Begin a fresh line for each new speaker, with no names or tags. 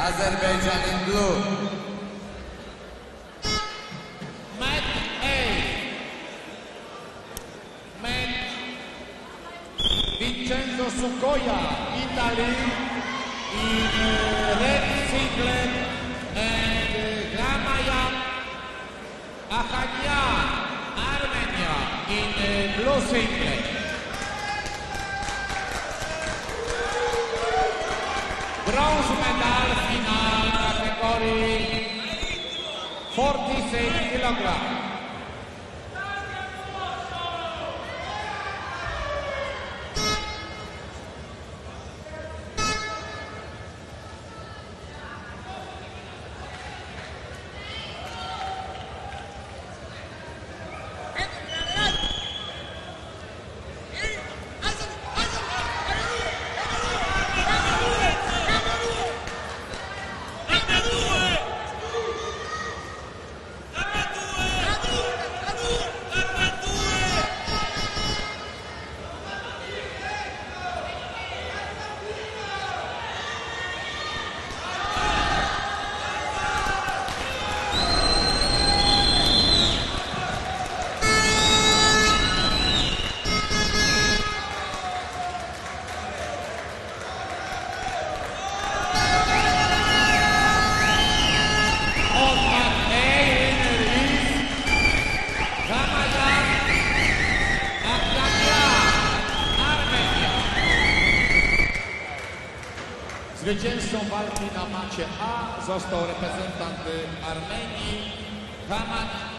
Azerbaijan in blue.
Mat A. Vincenzo Succoia, Italy, in uh, red singlet and uh, Hmayak Aghajanyan, Armenia, in uh, blue singlet. Bronze Marcina Gregori, 46 kilograms. Zwycięzcą walki na macie A został reprezentant Armenii Hamad